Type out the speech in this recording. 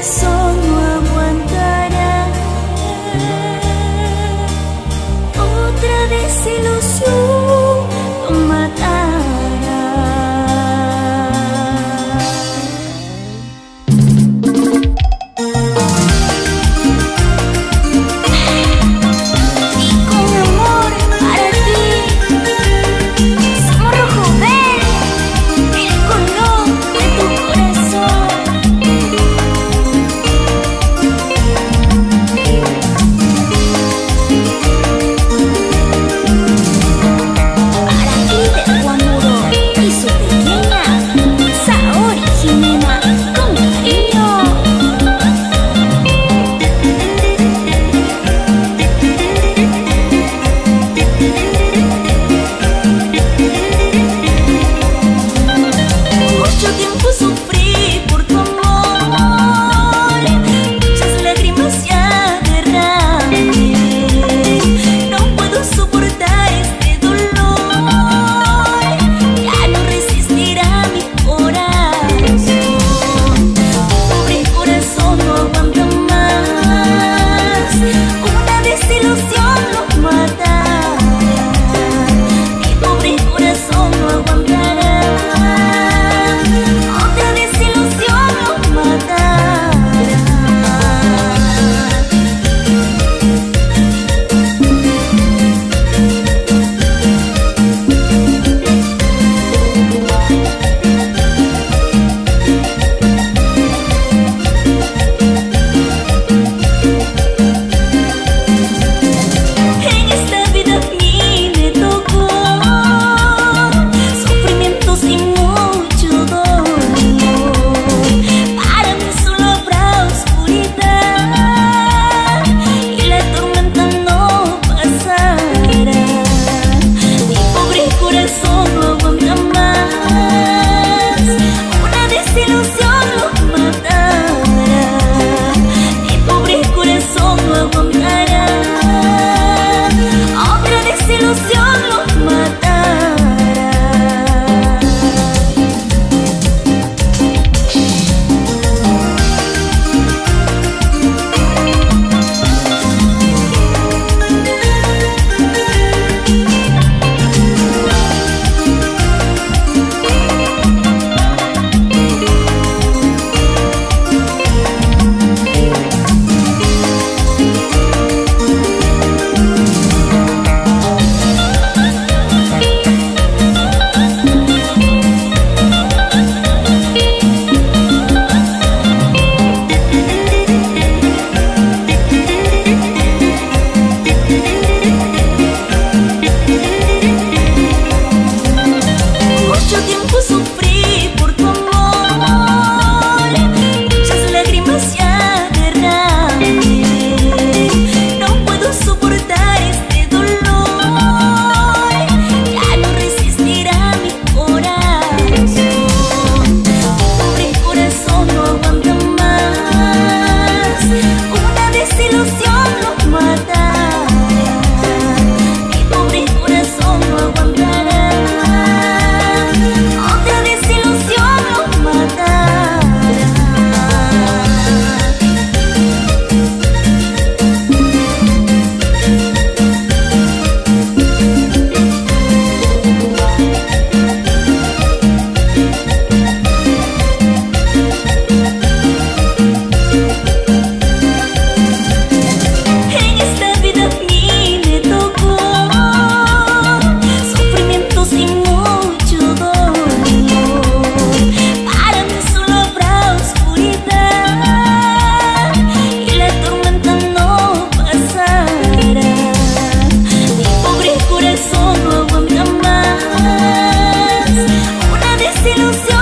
ilusión ilusión